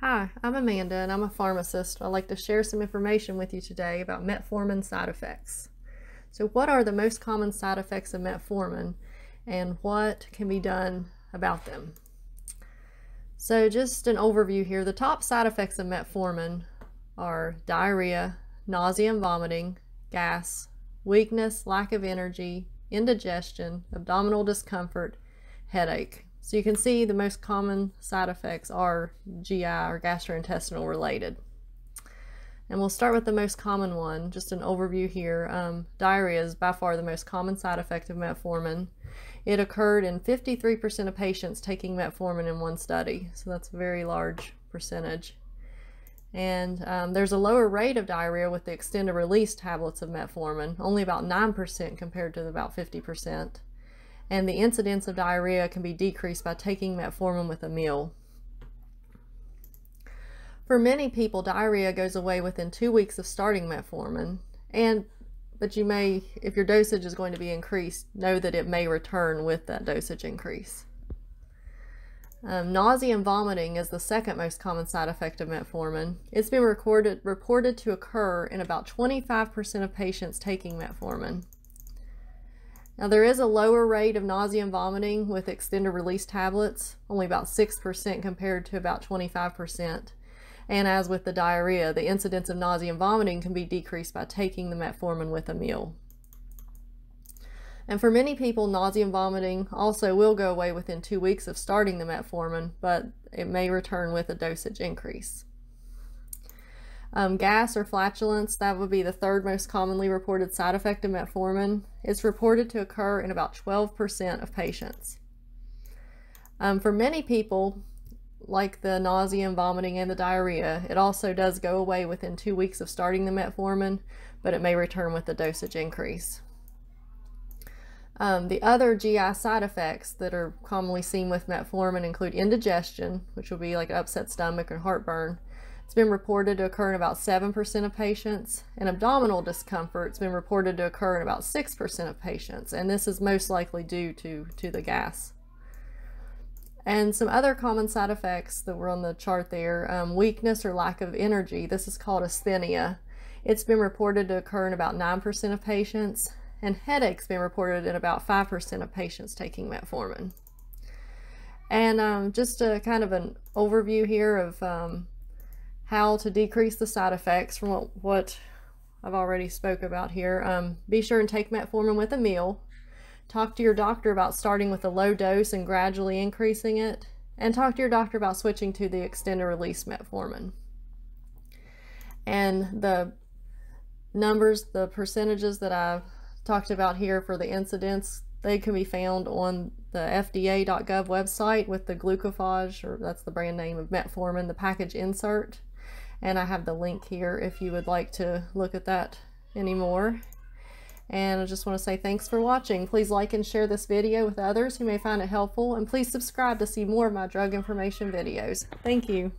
Hi, I'm Amanda and I'm a pharmacist. I'd like to share some information with you today about metformin side effects. So what are the most common side effects of metformin and what can be done about them? So just an overview here. The top side effects of metformin are diarrhea, nausea and vomiting, gas, weakness, lack of energy, indigestion, abdominal discomfort, headache. So you can see the most common side effects are GI or gastrointestinal related. And we'll start with the most common one, just an overview here. Um, diarrhea is by far the most common side effect of metformin. It occurred in 53% of patients taking metformin in one study, so that's a very large percentage. And um, there's a lower rate of diarrhea with the extended release tablets of metformin, only about 9% compared to about 50% and the incidence of diarrhea can be decreased by taking metformin with a meal. For many people, diarrhea goes away within two weeks of starting metformin, and but you may, if your dosage is going to be increased, know that it may return with that dosage increase. Um, nausea and vomiting is the second most common side effect of metformin. It's been recorded, reported to occur in about 25% of patients taking metformin. Now there is a lower rate of nausea and vomiting with extended release tablets, only about 6% compared to about 25%. And as with the diarrhea, the incidence of nausea and vomiting can be decreased by taking the metformin with a meal. And for many people, nausea and vomiting also will go away within two weeks of starting the metformin, but it may return with a dosage increase. Um, gas or flatulence, that would be the third most commonly reported side effect of metformin. It's reported to occur in about 12% of patients. Um, for many people, like the nausea and vomiting and the diarrhea, it also does go away within two weeks of starting the metformin, but it may return with the dosage increase. Um, the other GI side effects that are commonly seen with metformin include indigestion, which will be like upset stomach and heartburn, it's been reported to occur in about 7% of patients, and abdominal discomfort has been reported to occur in about 6% of patients, and this is most likely due to, to the gas. And some other common side effects that were on the chart there, um, weakness or lack of energy. This is called asthenia. It's been reported to occur in about 9% of patients, and headaches been reported in about 5% of patients taking metformin. And um, just a kind of an overview here of um, how to decrease the side effects from what, what I've already spoke about here. Um, be sure and take metformin with a meal. Talk to your doctor about starting with a low dose and gradually increasing it. And talk to your doctor about switching to the extended release metformin. And the numbers, the percentages that I've talked about here for the incidents, they can be found on the FDA.gov website with the glucophage, or that's the brand name of metformin, the package insert and I have the link here if you would like to look at that anymore. And I just want to say thanks for watching. Please like and share this video with others who may find it helpful, and please subscribe to see more of my drug information videos. Thank you.